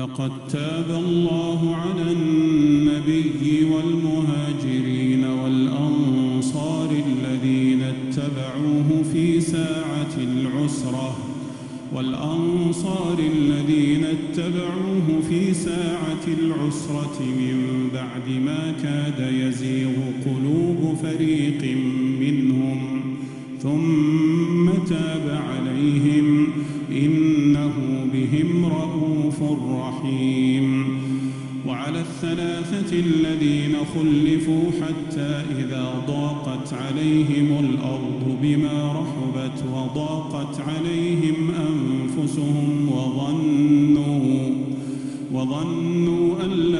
لقد تاب الله على النبي والمهاجرين والأنصار الذين اتبعوه في ساعة العسرة والأنصار الذين اتبعوه في ساعة العسرة من بعد ما كاد يزيغ قلوب فريق منهم ثم تاب عليهم. إنه بهم رءوف رحيم. وعلى الثلاثة الذين خلفوا حتى إذا ضاقت عليهم الأرض بما رحبت وضاقت عليهم أنفسهم وظنوا وظنوا أن لا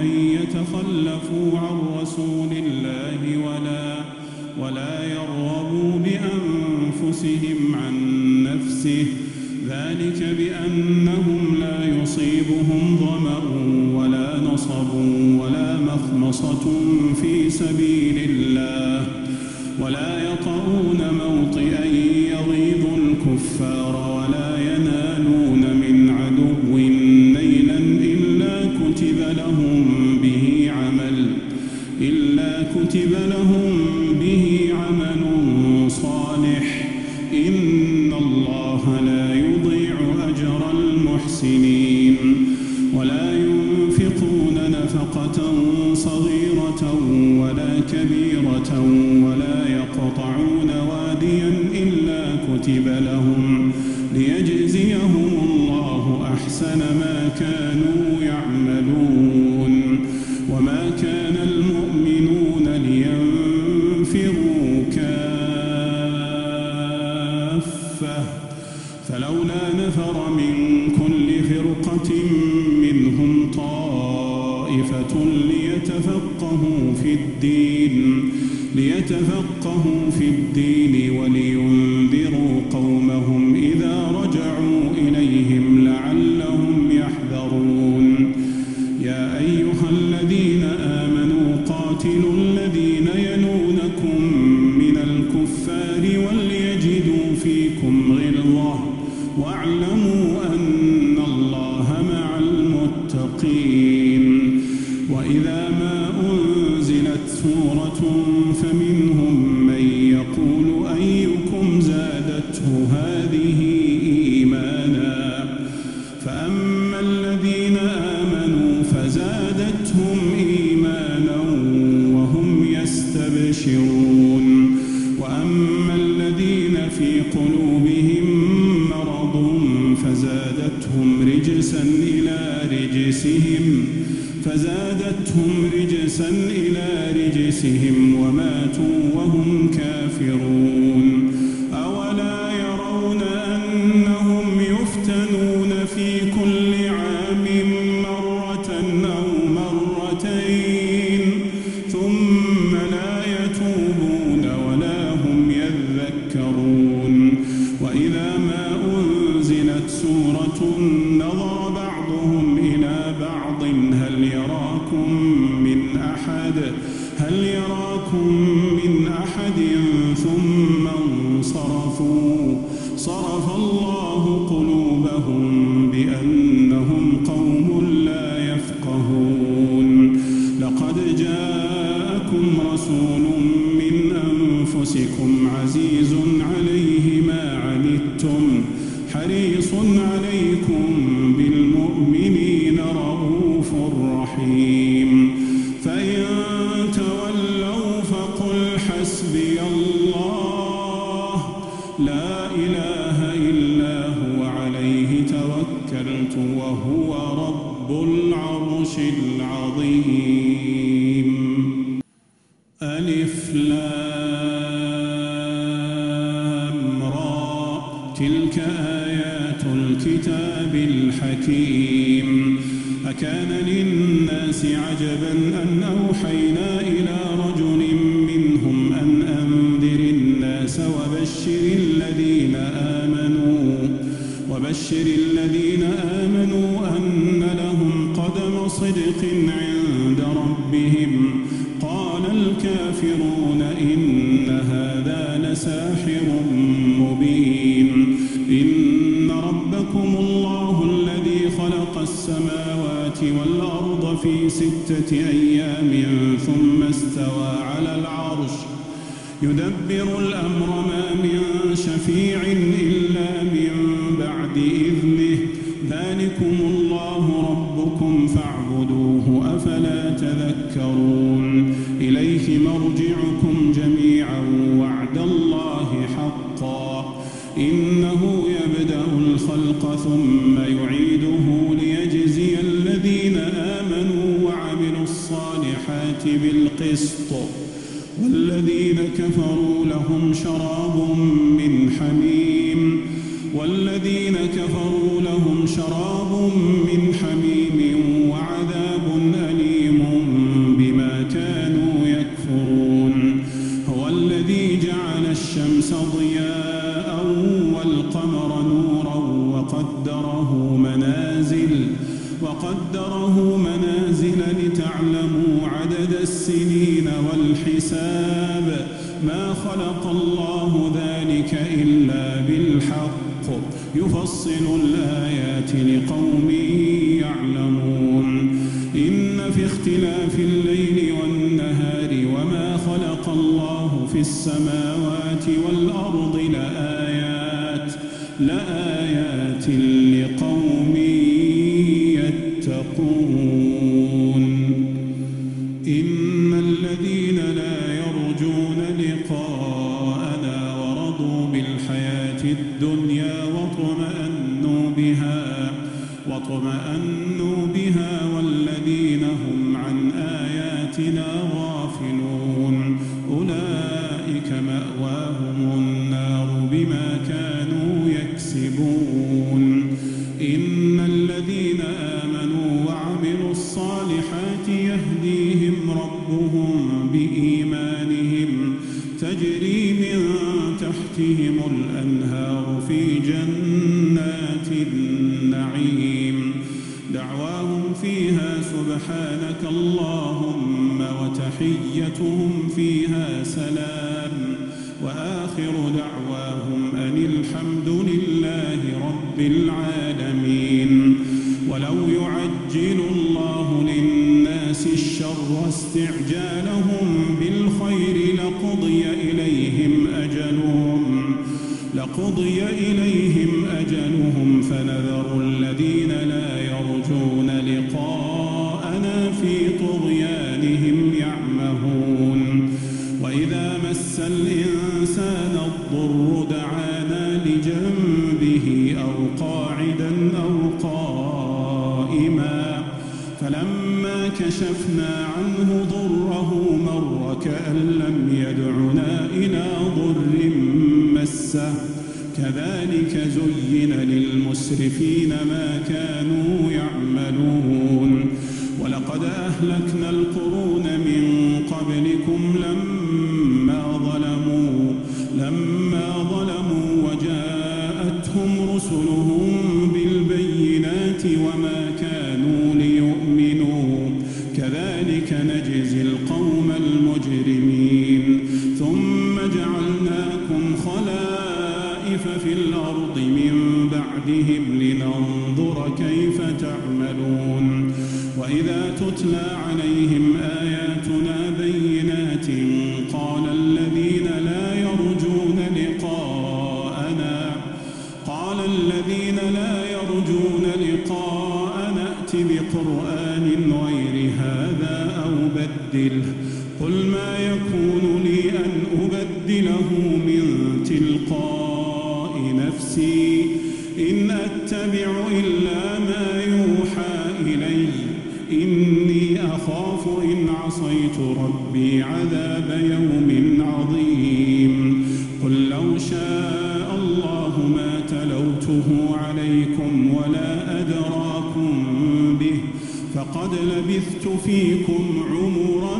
أن يتخلفوا عن رسول الله ولا ولا يرغبوا بأنفسهم عن نفسه. ذلك بأنهم لا يصيبهم ظمأ ولا نصب ولا مخمصة في سبيل الله ولا يطعون موطئا يغيظ الكفار. أحسن ما كانوا يعملون وما كان المؤمنون لينفروا كافة فلولا نفر من كل فرقة منهم طائفة ليتفقهوا في الدين ليتفقهوا في الدين ولينذروا رجسهم وماتوا وهم كافرون من أحد؟ هل يراكم من أحد؟ ثم انصرفوا. صرف الله قلوبهم بأنهم بالحكيم. الحكيم أكان للناس عجبا أن أوحينا إلى رجل منهم أن أنذر الناس وبشر الذين آمنوا وبشر الذين آمنوا أن لهم قدم صدق عند ربهم. قال الكافرون إن هذا لساحر مبين. والأرض في ستة أيام ثم استوى على العرش. يدبر الأمر ما من شفيع إلا من بعد إذنه. ذلكم الله ربكم فاعبدوه أفلا تذكرون. إليه مرجعكم جميعا وعد الله حقا. إنه يبدأ الخلق ثم بالقسط. والذين كفروا لهم شراب من حميم. والذين كفروا لهم شراب من حميم وعذاب أليم بما كانوا يكفرون. هو الذي جعل الشمس ضياء والقمر نورا وقدره منازل وقدره منازل لتعلموا السنين والحساب. ما خلق الله ذلك إلا بالحق. يفصل الآيات لقوم يعلمون. إن في اختلاف الليل والنهار وما خلق الله في السماوات والأرض لآيات لآيات لقوم دعواهم فيها سبحانك اللهم وتحيتهم فيها سلام وآخر دعواهم أن الحمد لله رب العالمين ولو يعجل الله للناس الشر استعجالهم بالخير لقضي إليهم أجلهم لقضي إليهم كذلك زين للمسرفين ما كانوا يعملون. ولقد أهلكنا القرون من قبلكم لما الخلائف في الأرض من بعدهم لننظر كيف تعملون وإذا تتلى عليهم آياتنا بينات قال الذين لا يرجون لقاءنا قال الذين لا يرجون لقاءنا ائت بقرآن غير هذا أو بدله قل ما يكون لي أن أبدله من تلقاء نفسي إن أتبع إلا ما يوحى إلي. إني أخاف إن عصيت ربي عذاب يوم عظيم. قل لو شاء الله ما تلوته عليكم ولا أدراكم به فقد لبثت فيكم عمرا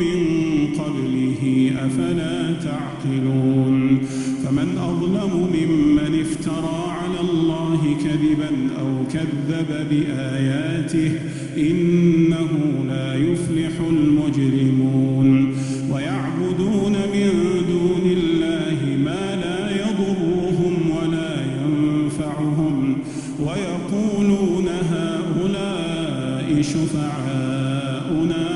من قبله أفلا تعقلون؟ فمن أظلم ممن افترى على الله كذبا أو كذب بآياته إنه لا يفلح المجرمون. ويعبدون من دون الله ما لا يضرهم ولا ينفعهم. ويقولون هؤلاء شفعاؤنا.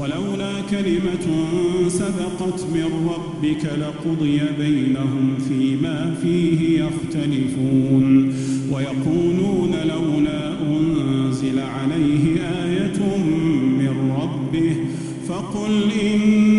ولولا كلمة سبقت من ربك لقضي بينهم فيما فيه يختلفون. ويقولون لولا أنزل عليه آية من ربه فقل إنما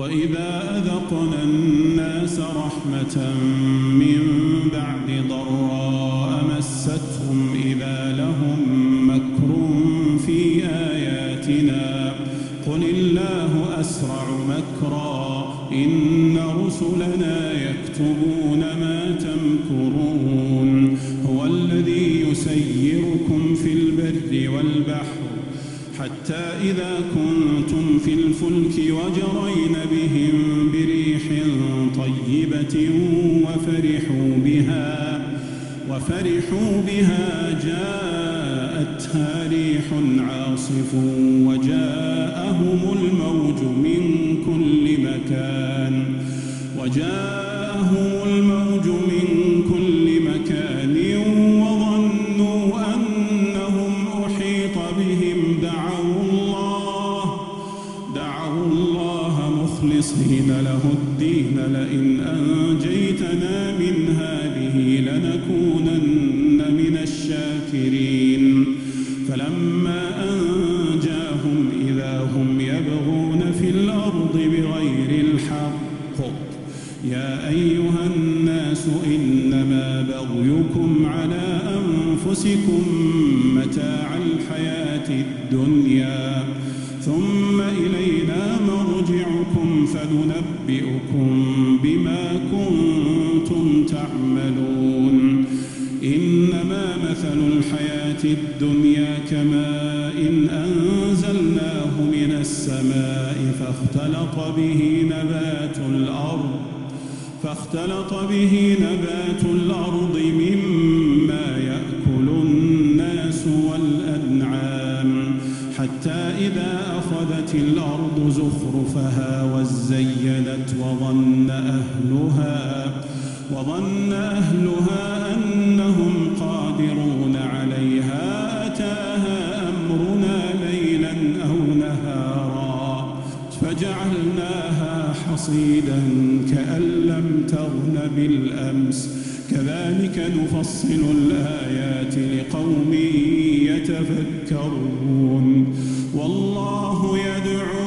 وإذا أذقنا الناس رحمة من بعد ضراء مستهم إذا لهم مكر في آياتنا. قل الله أسرع مكرا. إن رسلنا يكتبون ما تمكرون. هو الذي يسيركم في البر والبحر. حتى إذا كنتم في الفلك وجرين بهم بريح طيبة وفرحوا بها وفرحوا بها جاءتها ريح عاصف وجاءهم الموج من كل مكان وجاءهم الموج من بغيكم على أنفسكم متاع الحياة الدنيا ثم إلينا مرجعكم فننبئكم بما كنتم تعملون إنما مثل الحياة الدنيا كماء إن أنزلناه من السماء فاختلط به نبات الأرض فاختلط به نبات الأرض مما يأكل الناس والأنعام حتى إذا أخذت الأرض زخرفها وزينت وظن أهلها وظن أهلها حصيدا كأن لم تغن بالأمس. كذلك نفصل الآيات لقوم يتفكرون. والله يدعو